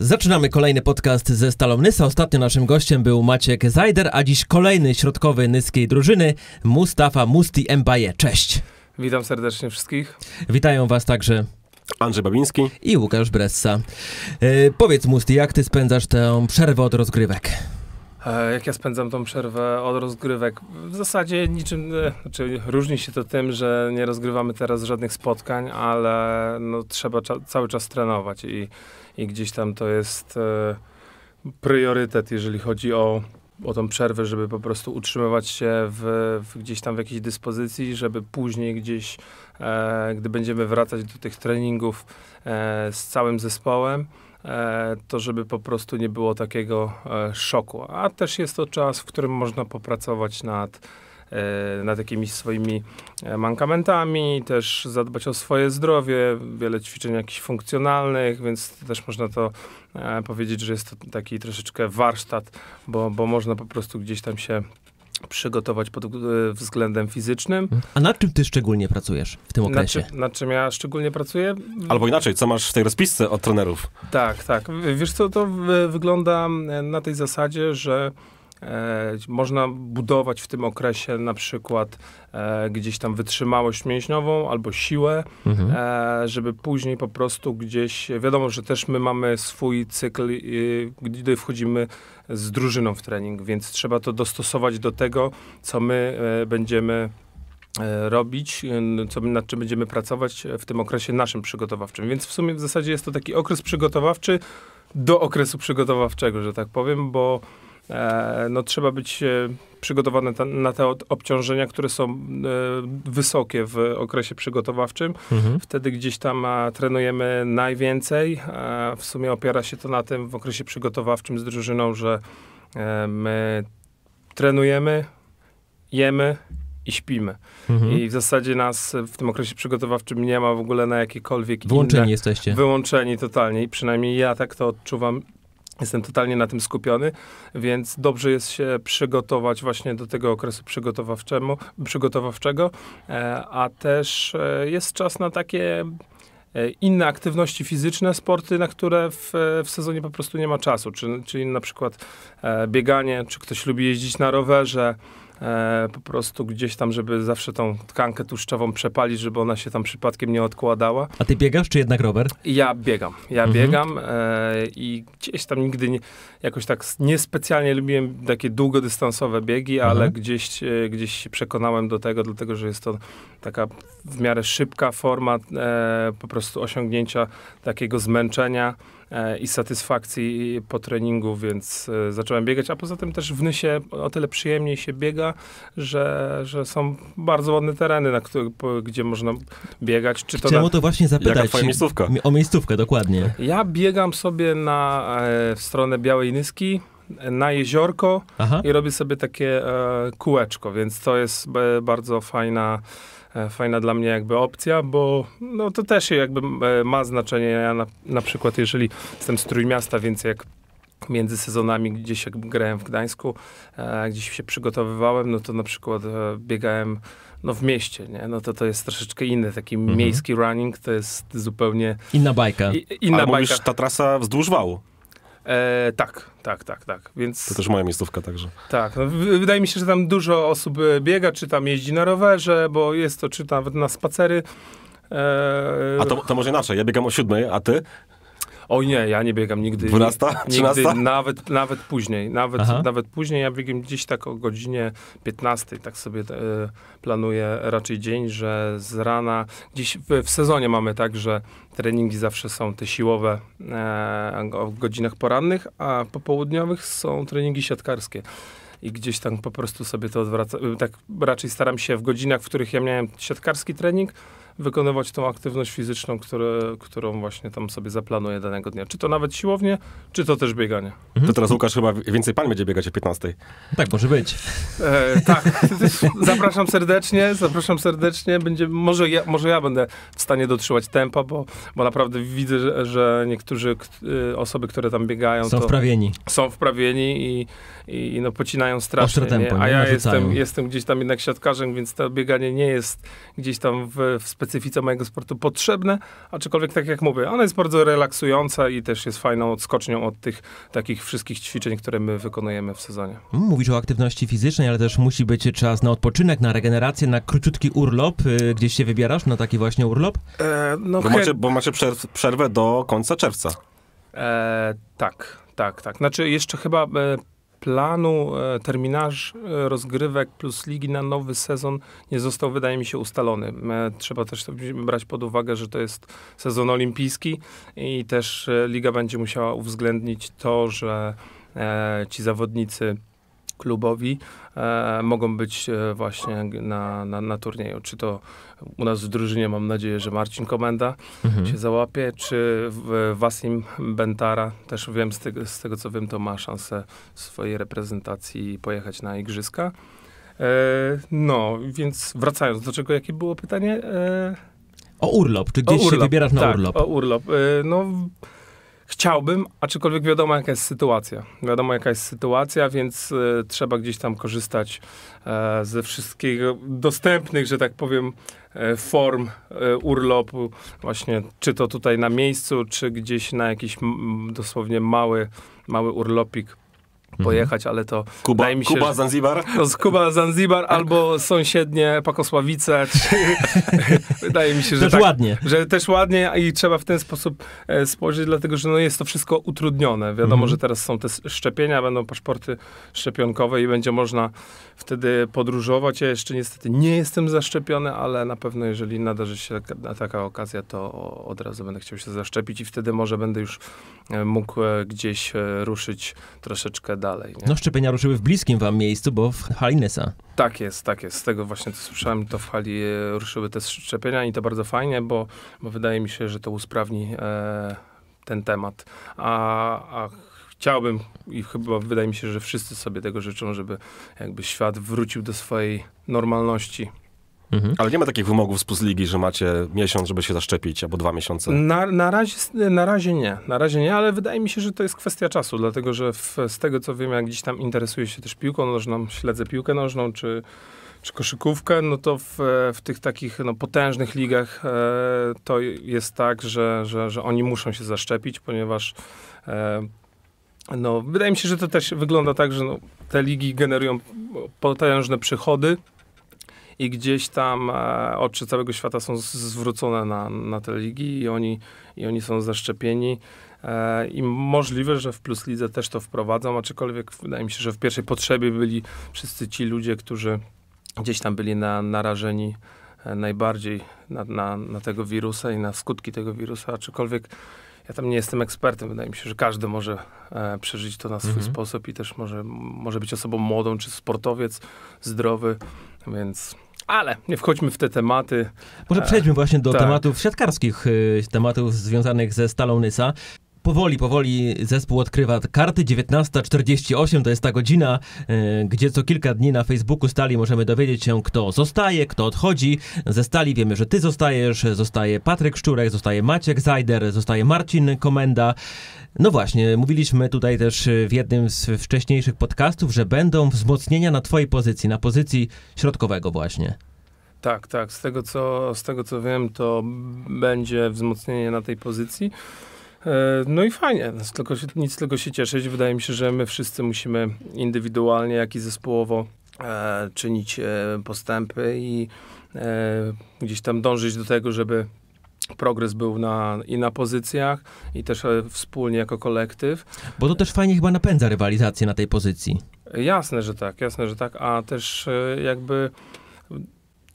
Zaczynamy kolejny podcast ze Stalą Nysa. Ostatnio naszym gościem był Maciek Zajder, a dziś kolejny środkowy nyskiej drużyny Mustafa Musti Mbaye. Cześć. Witam serdecznie wszystkich. Witają was także Andrzej Babiński i Łukasz Bressa. E, powiedz Musti, jak ty spędzasz tę przerwę od rozgrywek? E, jak ja spędzam tą przerwę od rozgrywek? W zasadzie niczym, e, znaczy różni się to tym, że nie rozgrywamy teraz żadnych spotkań, ale no, trzeba cza- cały czas trenować i, i gdzieś tam to jest e, priorytet, jeżeli chodzi o, o tą przerwę, żeby po prostu utrzymywać się w, w gdzieś tam w jakiejś dyspozycji, żeby później gdzieś, e, gdy będziemy wracać do tych treningów e, z całym zespołem, to żeby po prostu nie było takiego e, szoku. A też jest to czas, w którym można popracować nad, e, nad jakimiś swoimi e, mankamentami, też zadbać o swoje zdrowie, wiele ćwiczeń jakichś funkcjonalnych, więc też można to e, powiedzieć, że jest to taki troszeczkę warsztat, bo, bo można po prostu gdzieś tam się przygotować pod e, względem fizycznym. A nad czym ty szczególnie pracujesz w tym Nad, okresie? czym- nad czym ja szczególnie pracuję? Albo inaczej, co masz w tej rozpisce od trenerów? Tak, tak. Wiesz co, to w- wygląda e, na tej zasadzie, że e, można budować w tym okresie na przykład e, gdzieś tam wytrzymałość mięśniową albo siłę, Mhm. e, żeby później po prostu gdzieś, wiadomo, że też my mamy swój cykl, e, gdy wchodzimy z drużyną w trening, więc trzeba to dostosować do tego, co my e, będziemy e, robić, e, co, nad czym będziemy pracować w tym okresie naszym przygotowawczym. Więc w sumie w zasadzie jest to taki okres przygotowawczy do okresu przygotowawczego, że tak powiem, bo e, no, trzeba być e, przygotowany ta, na te obciążenia, które są e, wysokie w okresie przygotowawczym. Mhm. Wtedy gdzieś tam trenujemy najwięcej. W sumie opiera się to na tym w okresie przygotowawczym z drużyną, że e, my trenujemy, jemy i śpimy. Mhm. I w zasadzie nas w tym okresie przygotowawczym nie ma w ogóle na jakiekolwiek Wyłączeni inne... jesteście. Wyłączeni totalnie i przynajmniej ja tak to odczuwam. Jestem totalnie na tym skupiony, więc dobrze jest się przygotować właśnie do tego okresu przygotowawczego, e, a też e, jest czas na takie e, inne aktywności fizyczne, sporty, na które w, w sezonie po prostu nie ma czasu, czy, czyli na przykład bieganie, czy ktoś lubi jeździć na rowerze, e, po prostu gdzieś tam, żeby zawsze tą tkankę tłuszczową przepalić, żeby ona się tam przypadkiem nie odkładała. A ty biegasz, czy jednak rower? Ja biegam, ja Mhm. biegam e, i gdzieś tam nigdy nie, jakoś tak niespecjalnie lubiłem takie długodystansowe biegi, ale Mhm. gdzieś, e, gdzieś się przekonałem do tego, dlatego że jest to taka w miarę szybka forma e, po prostu osiągnięcia takiego zmęczenia i satysfakcji po treningu, więc e, zacząłem biegać, a poza tym też w Nysie o tyle przyjemniej się biega, że, że są bardzo ładne tereny, na których, po, gdzie można biegać, czy to na, Chciałem o to właśnie zapytać. Jaka miejscówka? Mi- O miejscówkę, dokładnie. ja biegam sobie na, e, w stronę Białej Nyski, e, na jeziorko Aha. i robię sobie takie e, kółeczko, więc to jest bardzo fajna, e, fajna dla mnie jakby opcja, bo no, to też jakby e, ma znaczenie. Ja na, na przykład, jeżeli jestem z Trójmiasta, więc jak między sezonami gdzieś jak grałem w Gdańsku, e, gdzieś się przygotowywałem, no to na przykład e, biegałem no, w mieście, nie? No to to jest troszeczkę inny, taki Mhm. miejski running, to jest zupełnie Inna bajka. i, inna Ale bajka. mówisz, ta trasa wzdłuż wału. E, tak, tak, tak, tak. Więc To też moja miejscówka także. tak, no, wydaje mi się, że tam dużo osób e, biega, czy tam jeździ na rowerze, bo jest to, czy nawet na spacery. E, A to, to może inaczej, ja biegam o siódmej, a ty? Oj nie, ja nie biegam nigdy. 12? Nigdy, 13? nawet, nawet później, nawet, Aha. nawet później, ja biegam gdzieś tak o godzinie 15, tak sobie e, planuję raczej dzień, że z rana, gdzieś w, w sezonie mamy tak, że treningi zawsze są te siłowe e, o godzinach porannych, a popołudniowych są treningi siatkarskie. I gdzieś tam po prostu sobie to odwraca. e, Tak raczej staram się w godzinach, w których ja miałem siatkarski trening, wykonywać tą aktywność fizyczną, które, którą właśnie tam sobie zaplanuję danego dnia. Czy to nawet siłownie, czy to też bieganie. To teraz Łukasz chyba więcej pan będzie biegać o 15. Tak może być. E, tak, zapraszam serdecznie, zapraszam serdecznie. Będzie, może, ja, może ja będę w stanie dotrzymać tempa, bo, bo naprawdę widzę, że, że niektórzy k- y, osoby, które tam biegają, Są to wprawieni. są wprawieni i, i, i no, pocinają strasznie. Tempo, nie? A ja Narzucają. jestem, jestem gdzieś tam jednak siatkarzem, więc to bieganie nie jest gdzieś tam w, w specjalnym specyfice mojego sportu potrzebne, aczkolwiek tak jak mówię, ona jest bardzo relaksująca i też jest fajną odskocznią od tych takich wszystkich ćwiczeń, które my wykonujemy w sezonie. Mówisz o aktywności fizycznej, ale też musi być czas na odpoczynek, na regenerację, na króciutki urlop. Y, Gdzieś się wybierasz na taki właśnie urlop? E, no Bo macie, bo macie przerw, przerwę do końca czerwca. E, tak, tak, tak. Znaczy jeszcze chyba e, planu, e, terminarz e, rozgrywek plus ligi na nowy sezon nie został, wydaje mi się, ustalony. E, trzeba też brać pod uwagę, że to jest sezon olimpijski i też liga będzie musiała uwzględnić to, że ci zawodnicy klubowi e, mogą być e, właśnie na, na, na turnieju. Czy to u nas w drużynie mam nadzieję, że Marcin Komenda, Mhm. się załapie, czy w- Wasim Bentara, też wiem z tego, z tego co wiem, to ma szansę swojej reprezentacji pojechać na igrzyska. E, no, więc wracając do czego, jakie było pytanie? E, O urlop, czy gdzieś o się urlop. wybierasz na tak, urlop? o urlop. E, no, chciałbym, aczkolwiek wiadomo jaka jest sytuacja. Wiadomo jaka jest sytuacja, więc e, trzeba gdzieś tam korzystać e, ze wszystkiego dostępnych, że tak powiem, e, form urlopu. Właśnie, czy to tutaj na miejscu, czy gdzieś na jakiś m, dosłownie mały, mały urlopik pojechać, ale to Kuba, mi się, Kuba Zanzibar. no, z Kuba Zanzibar albo sąsiednie Pakosławice. Czy, wydaje mi się, że Też tak, ładnie. że też ładnie i trzeba w ten sposób e, spojrzeć, dlatego że no, jest to wszystko utrudnione. Wiadomo, Mhm. że teraz są te szczepienia, będą paszporty szczepionkowe i będzie można wtedy podróżować. Ja jeszcze niestety nie jestem zaszczepiony, ale na pewno jeżeli nadarzy się taka- taka okazja, to od razu będę chciał się zaszczepić i wtedy może będę już e, mógł e, gdzieś ruszyć troszeczkę dalej. Nie? No szczepienia ruszyły w bliskim wam miejscu, bo w Halinesa. Tak jest, tak jest. Z tego właśnie co słyszałem, to w hali e, ruszyły te szczepienia i to bardzo fajnie, bo, bo wydaje mi się, że to usprawni e, ten temat. A, a chciałbym i chyba wydaje mi się, że wszyscy sobie tego życzą, żeby jakby świat wrócił do swojej normalności. Mhm. Ale nie ma takich wymogów z Plus Ligi, że macie miesiąc, żeby się zaszczepić, albo dwa miesiące. Na, na, razie, na razie nie, na razie nie, ale wydaje mi się, że to jest kwestia czasu, dlatego że w, z tego co wiem, jak gdzieś tam interesuję się też piłką nożną, śledzę piłkę nożną czy, czy koszykówkę, no to w, w tych takich no, potężnych ligach e, to jest tak, że, że, że oni muszą się zaszczepić, ponieważ e, no, wydaje mi się, że to też wygląda tak, że no, te ligi generują potężne przychody, i gdzieś tam e, oczy całego świata są zwrócone na, na te ligi i oni, i oni są zaszczepieni. E, I możliwe, że w Plus Lidze też to wprowadzą, aczkolwiek wydaje mi się, że w pierwszej potrzebie byli wszyscy ci ludzie, którzy gdzieś tam byli na, narażeni e, najbardziej na, na, na tego wirusa i na skutki tego wirusa, aczkolwiek ja tam nie jestem ekspertem. Wydaje mi się, że każdy może e, przeżyć to na swój Mhm. sposób i też może, może być osobą młodą czy sportowiec zdrowy, więc. Ale nie wchodźmy w te tematy. Może E, przejdźmy właśnie do tak. tematów siatkarskich, y, tematów związanych ze Stalą Nysa. Powoli, powoli zespół odkrywa karty. 19.48 to jest ta godzina, y, gdzie co kilka dni na Facebooku Stali możemy dowiedzieć się, kto zostaje, kto odchodzi. Ze Stali wiemy, że ty zostajesz, zostaje Patryk Szczurek, zostaje Maciek Zajder, zostaje Marcin Komenda. No właśnie, mówiliśmy tutaj też w jednym z wcześniejszych podcastów, że będą wzmocnienia na twojej pozycji, na pozycji środkowego właśnie. Tak, tak. Z tego, co, z tego co wiem, to będzie wzmocnienie na tej pozycji. E, No i fajnie, tylko się, nic tylko się cieszyć. Wydaje mi się, że my wszyscy musimy indywidualnie, jak i zespołowo e, czynić e, postępy i e, gdzieś tam dążyć do tego, żeby progres był na, i na pozycjach, i też e, wspólnie jako kolektyw. Bo to też fajnie chyba napędza rywalizację na tej pozycji. Jasne, że tak, jasne, że tak, a też e, jakby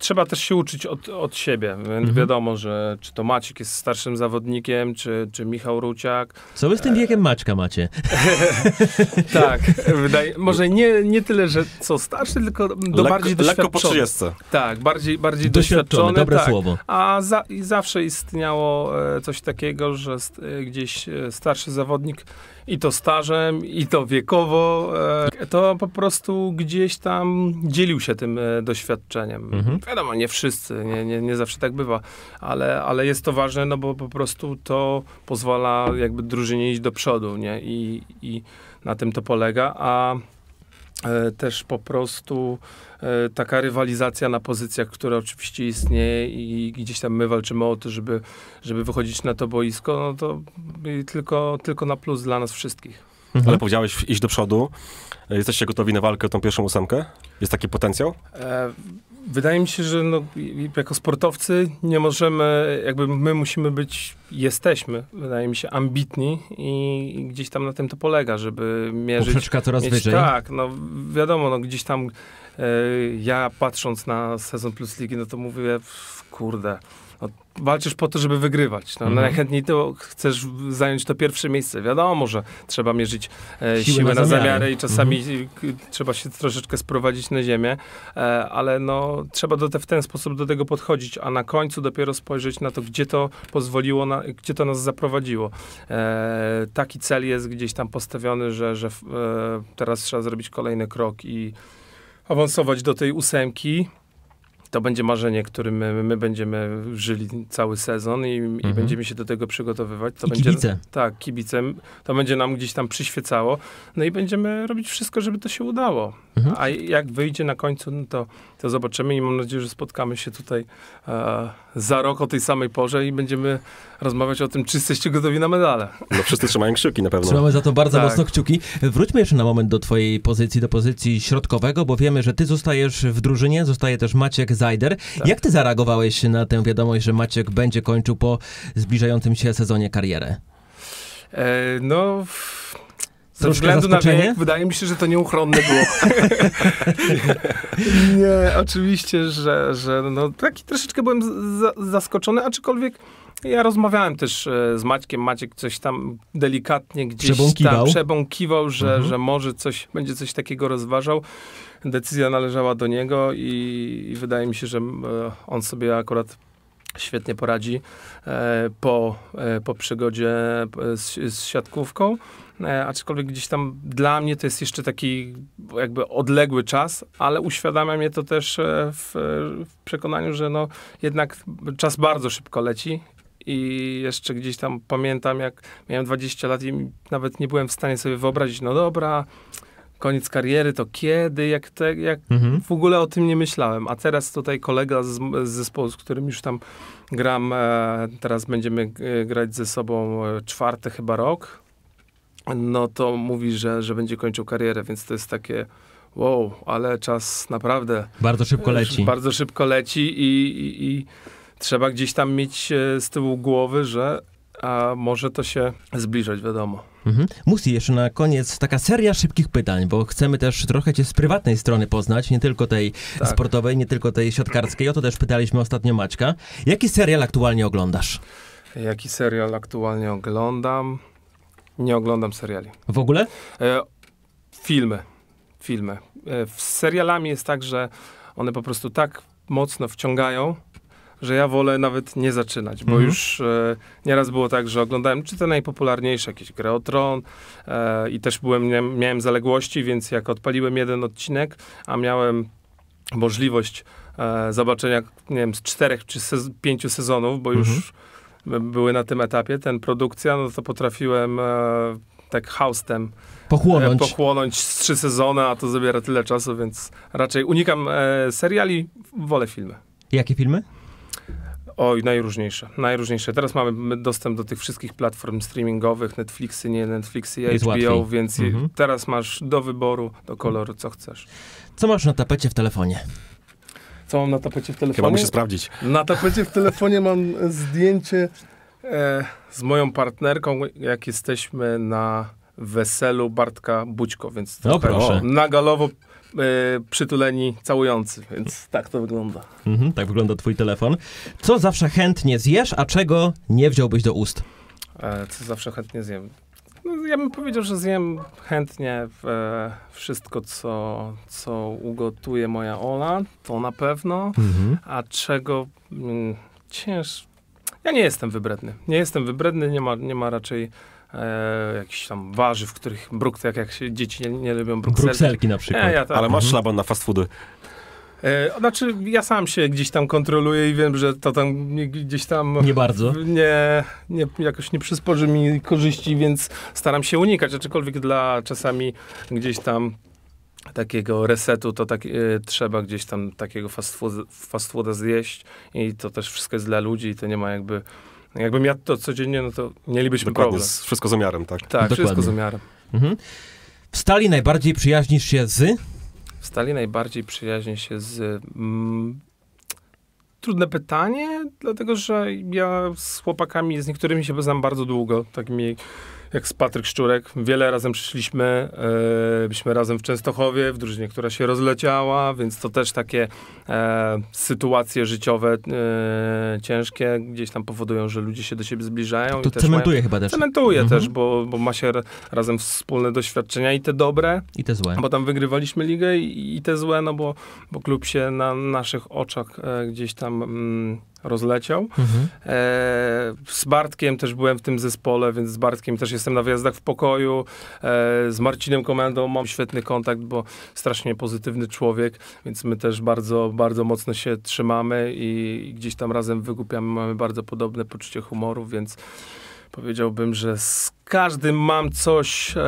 trzeba też się uczyć od, od siebie, więc Mhm. wiadomo, że czy to Maciek jest starszym zawodnikiem, czy, czy Michał Ruciak. Co wy z tym wiekiem Maćka macie? Tak, wydaje, może nie, nie tyle, że co starszy, tylko do Lekko, bardziej lekko po doświadczony. 30. Tak, bardziej, bardziej Doświadczone, doświadczony. dobre tak. słowo. A za, i zawsze istniało e, coś takiego, że st, e, gdzieś e, starszy zawodnik i to stażem, i to wiekowo, e, to po prostu gdzieś tam dzielił się tym e, doświadczeniem. Mhm. Wiadomo, nie wszyscy, nie, nie, nie zawsze tak bywa, ale, ale jest to ważne, no bo po prostu to pozwala jakby drużynie iść do przodu, nie? I, i na tym to polega, a e, też po prostu e, taka rywalizacja na pozycjach, która oczywiście istnieje i gdzieś tam my walczymy o to, żeby, żeby wychodzić na to boisko, no to i tylko, tylko na plus dla nas wszystkich. Mhm. Ale powiedziałeś iść do przodu. E, Jesteście gotowi na walkę o tą pierwszą ósemkę? Jest taki potencjał? E, Wydaje mi się, że no, jako sportowcy nie możemy, jakby my musimy być, jesteśmy, wydaje mi się, ambitni i, gdzieś tam na tym to polega, żeby mierzyć. Poprzeczka coraz mieć- wyżej. Tak, no wiadomo, no gdzieś tam e, ja patrząc na sezon plus ligi, no to mówię, "Pff, kurde, no, walczysz po to, żeby wygrywać. No, Mhm. Najchętniej to chcesz zająć to pierwsze miejsce. Wiadomo, że trzeba mierzyć e, siłę na na, zamiary. zamiary i czasami k- trzeba się troszeczkę sprowadzić na ziemię, e, ale no, trzeba do te, w ten sposób do tego podchodzić, a na końcu dopiero spojrzeć na to, gdzie to pozwoliło, na, gdzie to nas zaprowadziło. E, taki cel jest gdzieś tam postawiony, że, że e, teraz trzeba zrobić kolejny krok i awansować do tej ósemki. To będzie marzenie, którym my, my będziemy żyli cały sezon i, i Mhm. będziemy się do tego przygotowywać. To I będzie, kibice. Tak, kibicem. To będzie nam gdzieś tam przyświecało. No i będziemy robić wszystko, żeby to się udało. Mhm. A jak wyjdzie na końcu, no to, to zobaczymy i mam nadzieję, że spotkamy się tutaj e, za rok o tej samej porze i będziemy rozmawiać o tym, czy jesteście gotowi na medale. No wszyscy trzymają kciuki na pewno. Trzymamy za to bardzo Tak. mocno kciuki. Wróćmy jeszcze na moment do twojej pozycji, do pozycji środkowego, bo wiemy, że ty zostajesz w drużynie, zostaje też Maciek Tak. Jak ty zareagowałeś na tę wiadomość, że Maciek będzie kończył po zbliżającym się sezonie karierę? E, no... Troszkę względu na wiek, wydaje mi się, że to nieuchronne było. nie, oczywiście, że, że no, taki troszeczkę byłem z- za, zaskoczony, aczkolwiek ja rozmawiałem też e, z Maćkiem. Maciek coś tam delikatnie gdzieś Przebąkiwał. tam przebąkiwał, że, Mhm. że może coś, będzie coś takiego rozważał. Decyzja należała do niego i, i wydaje mi się, że e, on sobie akurat świetnie poradzi e, po, e, po przygodzie z, z siatkówką. Aczkolwiek gdzieś tam dla mnie to jest jeszcze taki jakby odległy czas, ale uświadamia mnie to też w, w przekonaniu, że no jednak czas bardzo szybko leci i jeszcze gdzieś tam pamiętam, jak miałem 20 lat i nawet nie byłem w stanie sobie wyobrazić, no dobra, koniec kariery, to kiedy, jak, te, jak Mhm. w ogóle o tym nie myślałem. A teraz tutaj kolega z, z zespołu, z którym już tam gram, e, teraz będziemy e, grać ze sobą e, czwarty chyba rok, no to mówi, że, że będzie kończył karierę, więc to jest takie wow, ale czas naprawdę Bardzo szybko leci. bardzo szybko leci i, i, i trzeba gdzieś tam mieć e, z tyłu głowy, że a może to się zbliżać, wiadomo. Mhm. Musi jeszcze na koniec taka seria szybkich pytań, bo chcemy też trochę cię z prywatnej strony poznać, nie tylko tej Tak. sportowej, nie tylko tej siatkarskiej. O to też pytaliśmy ostatnio Maćka. Jaki serial aktualnie oglądasz? Jaki serial aktualnie oglądam? Nie oglądam seriali. W ogóle? E, filmy. Filmy. E, z serialami jest tak, że one po prostu tak mocno wciągają, że ja wolę nawet nie zaczynać, bo Mhm. już e, nieraz było tak, że oglądałem czy te najpopularniejsze, jakieś Grę o Tron e, i też byłem, miałem, zaległości, więc jak odpaliłem jeden odcinek, a miałem możliwość e, zobaczenia, nie wiem, z czterech czy sez- pięciu sezonów, bo już były na tym etapie, ten produkcja, no to potrafiłem e, tak haustem Pochłonąć. e, pochłonąć z trzy sezony, a to zabiera tyle czasu, więc raczej unikam e, seriali, wolę filmy. Jakie filmy? Oj, najróżniejsze, najróżniejsze. Teraz mamy dostęp do tych wszystkich platform streamingowych, Netflixy, nie Netflixy, Jest HBO, łatwiej. więc Mhm. teraz masz do wyboru, do koloru, co chcesz. Co masz na tapecie w telefonie? Co mam na tapecie w Chyba telefonie? muszę sprawdzić. Na tapecie w telefonie mam zdjęcie e, z moją partnerką, jak jesteśmy na weselu Bartka Bućko, więc No proszę. nagalowo e, przytuleni, całujący, więc tak to wygląda. Mhm, tak wygląda twój telefon. Co zawsze chętnie zjesz, a czego nie wziąłbyś do ust? E, co zawsze chętnie zjem. No, ja bym powiedział, że zjem chętnie e, wszystko, co, co ugotuje moja Ola, to na pewno. Mhm. A czego mm, cięż... Ja nie jestem wybredny. Nie jestem wybredny, nie ma, nie ma raczej e, jakichś tam warzyw, których bruk, tak jak się dzieci nie, nie lubią brukselki. Brukselki na przykład. Nie, ja tak. Ale masz Mhm. szlaban na fast foody. E, znaczy, ja sam się gdzieś tam kontroluję i wiem, że to tam gdzieś tam... Nie bardzo. Nie, nie, jakoś nie przysporzy mi korzyści, więc staram się unikać, aczkolwiek dla czasami gdzieś tam takiego resetu, to tak, y, trzeba gdzieś tam takiego fast, food, fast fooda zjeść i to też wszystko jest dla ludzi i to nie ma jakby, jakbym jadł to codziennie, no to mielibyśmy Dokładnie, problem. z, wszystko z miarem, tak? Tak, Dokładnie. wszystko z umiarem. Mhm. W stali najbardziej przyjaźnisz się z... W stali najbardziej przyjaźnię się z... Mm, trudne pytanie, dlatego że ja z chłopakami, z niektórymi się znam bardzo długo, takimi jak z Patryk Szczurek. Wiele razem przyszliśmy, e, byliśmy razem w Częstochowie, w drużynie, która się rozleciała, więc to też takie e, sytuacje życiowe e, ciężkie gdzieś tam powodują, że ludzie się do siebie zbliżają. To też mają- cementuje chyba też. Cementuje Mhm. też, bo, bo ma się ra- razem wspólne doświadczenia i te dobre, I te złe. bo tam wygrywaliśmy ligę i, i te złe, no bo, bo klub się na naszych oczach e, gdzieś tam mm, rozleciał. Mhm. E, z Bartkiem też byłem w tym zespole, więc z Bartkiem też jestem na wyjazdach w pokoju. E, z Marcinem Komendą mam świetny kontakt, bo strasznie pozytywny człowiek, więc my też bardzo, bardzo mocno się trzymamy i, i gdzieś tam razem wygłupiamy. Mamy bardzo podobne poczucie humoru, więc powiedziałbym, że z każdym mam coś e,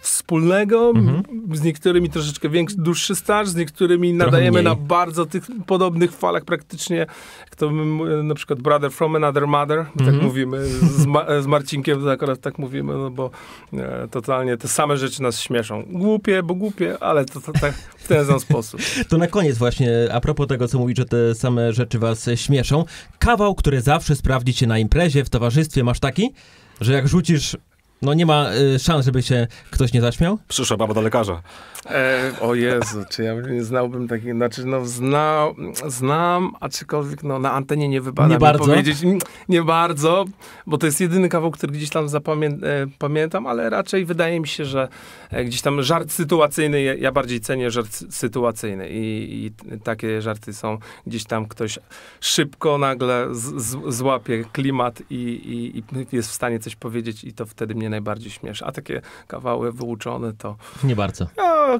wspólnego. Mhm. Z niektórymi troszeczkę większy, dłuższy staż, z niektórymi nadajemy mniej. na bardzo tych podobnych falach praktycznie. Jak to my, na przykład Brother from Another Mother, Mhm. tak mówimy. Z, Ma- z Marcinkiem to akurat tak mówimy, no bo e, totalnie te same rzeczy nas śmieszą. Głupie, bo głupie, ale to, to tak w ten sam sposób. To na koniec właśnie, a propos tego, co mówisz, że te same rzeczy was e, śmieszą. Kawał, który zawsze sprawdzi cię na imprezie, w towarzystwie, masz taki, że jak rzucisz, no nie ma y, szans, żeby się ktoś nie zaśmiał? Przyszła baba do lekarza. E, o Jezu, czy ja nie znałbym takiej, znaczy no zna, znam, aczkolwiek no na antenie nie wypada Nie mi bardzo? powiedzieć, nie, nie bardzo, bo to jest jedyny kawał, który gdzieś tam zapamię- e, pamiętam, ale raczej wydaje mi się, że e, gdzieś tam żart sytuacyjny, ja, ja bardziej cenię żart sy- sytuacyjny i, i takie żarty są gdzieś tam ktoś szybko nagle z, z, złapie klimat i, i, i jest w stanie coś powiedzieć i to wtedy mnie najbardziej śmieszy, a takie kawały wyuczone to Nie bardzo. a,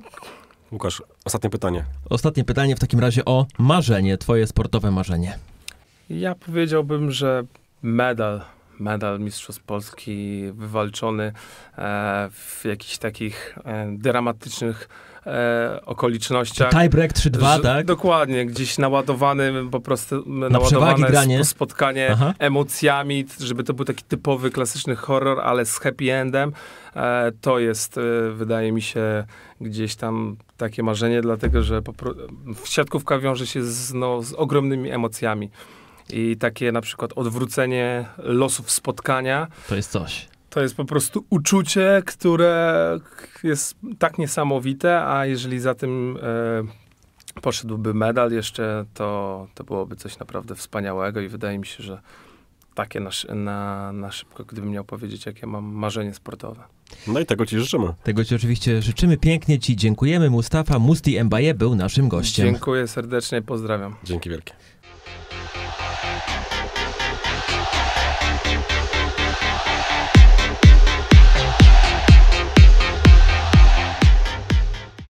Łukasz, ostatnie pytanie. Ostatnie pytanie w takim razie o marzenie, twoje sportowe marzenie. Ja powiedziałbym, że medal, medal Mistrzostw Polski wywalczony e, w jakichś takich e, dramatycznych e, okolicznościach. Tiebreak 3-2, Że- tak? Dokładnie, gdzieś naładowany po prostu przewagi naładowane granie. sp- spotkanie Aha. emocjami, żeby to był taki typowy, klasyczny horror, ale z happy endem. E, to jest, e, wydaje mi się, gdzieś tam takie marzenie, dlatego że po siatkówka wiąże się z, no, z ogromnymi emocjami. I takie na przykład odwrócenie losów spotkania, To jest coś. to jest po prostu uczucie, które jest tak niesamowite, a jeżeli za tym e, poszedłby medal jeszcze, to, to byłoby coś naprawdę wspaniałego i wydaje mi się, że takie na, na, na szybko, gdybym miał powiedzieć, jakie mam marzenie sportowe. No i tego ci życzymy. Tego ci oczywiście życzymy pięknie, ci dziękujemy. Mustafa Musti Mbaye był naszym gościem. Dziękuję serdecznie, pozdrawiam. Dzięki wielkie.